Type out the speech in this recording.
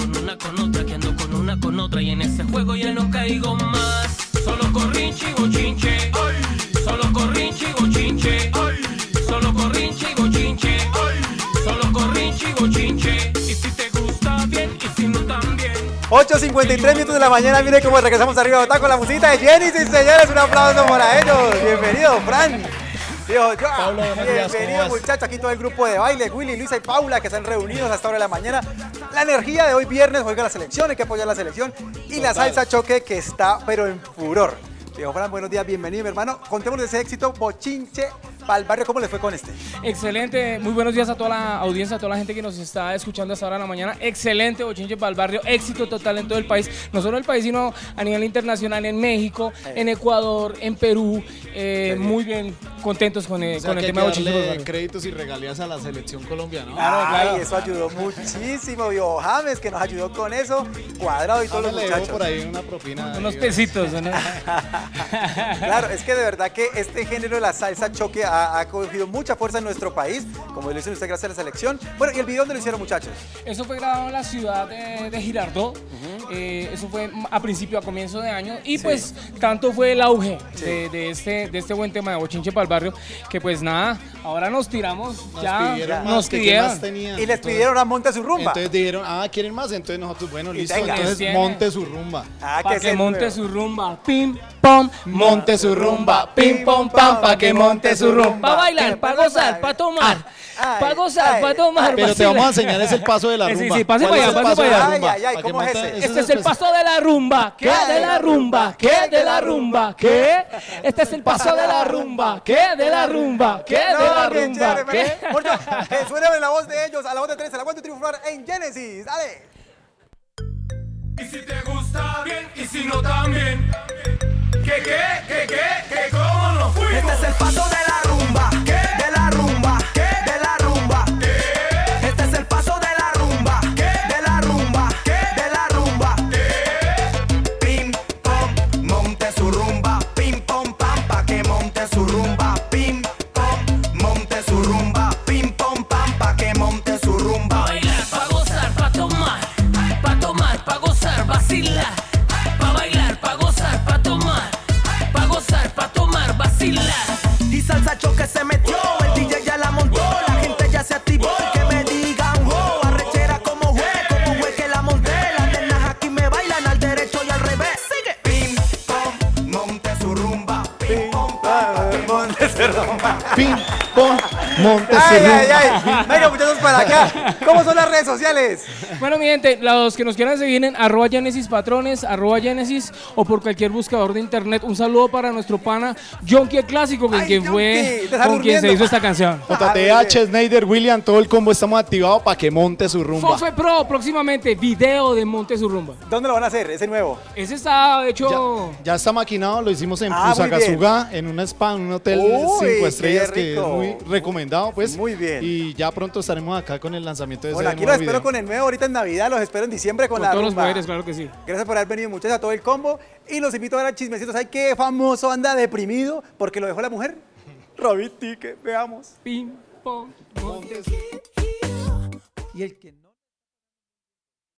con una con otra, que ando con una con otra y en ese juego ya no caigo más. Solo corrinche y bochinche, solo corrinche y bochinche, solo corrinche y bochinche, solo corrinche y bochinche. Y si te gusta bien y si no también. 8.53 minutos de la mañana, mire cómo regresamos arriba de Bogotá con la musita de Genesis, señores, un aplauso para ellos. Bienvenido, Fran. Dijo, yo, Pablo, buenos días, ¿cómo bienvenido vas? muchachos, aquí todo el grupo de baile, Willy, Luisa y Paula que están reunidos hasta ahora de la mañana. La energía de hoy viernes, juega la selección, hay que apoyar la selección. Y la salsa choque que está pero en furor. Dijo, Fran, buenos días, bienvenido mi hermano. Contémonos de ese éxito, bochinche para el barrio, ¿cómo le fue con este? Excelente, muy buenos días a toda la audiencia, a toda la gente que nos está escuchando hasta ahora en la mañana. Excelente, Bochinche para el barrio, éxito total en todo el país, no solo en el país, sino a nivel internacional, en México, en Ecuador, en Perú. Eh, muy bien, contentos con, eh, O sea, con el tema de Bochinche para el darle barrio. créditos y regalías a la selección colombiana. Ay, eso ayudó muchísimo, vio James que nos ayudó con eso, cuadrado y todos los muchachos. por ahí una propina. Unos ahí, pesitos, ¿no? Claro, es que de verdad que este género de la salsa choque ha, ha cogido mucha fuerza en nuestro país, como lo hizo usted gracias a la selección. Bueno, ¿y el video dónde lo hicieron, muchachos? Eso fue grabado en la ciudad de, de Girardot. Eh, eso fue a principio, a comienzo de año. Y pues tanto fue el auge de, de este, de este buen tema de Bochinche para el barrio que pues nada, ahora nos tiramos. Nos ya pidieron nos que qué pidieron. más tenían. Y les Entonces- pidieron a Monte su rumba. Entonces dijeron, ah, ¿quieren más? Entonces nosotros, bueno, Y listo. tenga. Entonces Tiene. monte su rumba. ah, Pa' que el monte nuevo. su rumba, pim, pom, monte su rumba, pim, pom, pam, pa' que monte su rumba. Pa' bailar, pa' gozar, pa' tomar, Ay, pa' gozar, ay, pa' tomar. Pero te vamos a enseñar es el paso de la Sí, sí, rumba. sí, pase ¿Cuál para allá, el pase paso de para la allá. rumba? Ay, ay, que ¿cómo es ese? Este es el paso de la rumba, ¿qué? De la rumba, ¿qué? De la rumba, ¿qué? Este es el paso de la rumba, ¿qué? De la rumba, ¿qué? De la rumba, chévere, ¿qué? Morcho, que suene la voz de ellos, a la voz de tres, a la voz de triunfar en Genesis. Dale. Y si te gusta bien y si no también. Que, que, que, que, que, cómo nos fuimos. Este es el paso de Y salsa choque se metió, su rumba. Pim, pom, monte su Ay, ay, rumba. ay. Venga, muchachos, para acá. ¿Cómo son las redes sociales? Bueno, mi gente, los que nos quieran seguir en arroba Genesis Patrones, arroba Genesis o por cualquier buscador de internet. Un saludo para nuestro pana Jonky el Clásico, con Ay, quien fue, con quien se hizo esta canción. JTH, Snyder, William, todo el combo estamos activados para que monte su rumba. Fofe Pro, próximamente, video de Monte su rumba. ¿Dónde lo van a hacer? Ese nuevo. Ese está hecho... Ya, ya está maquinado, lo hicimos en Ah, Fusagasugá, en un spa, en un hotel Uy, cinco qué estrellas que es muy recomendado, pues. Muy bien. Y ya pronto estaremos acá con el lanzamiento de Bueno, ese aquí los nuevo espero video. con el nuevo ahorita en Navidad, los espero en diciembre con, Con la todos los poderes, claro que sí. Gracias por haber venido muchachos a todo el combo y los invito a ver a chismecitos. ¿Hay qué famoso anda deprimido porque lo dejó la mujer? Robin Tique, veamos. Pim, pom, monte su- Y el que no.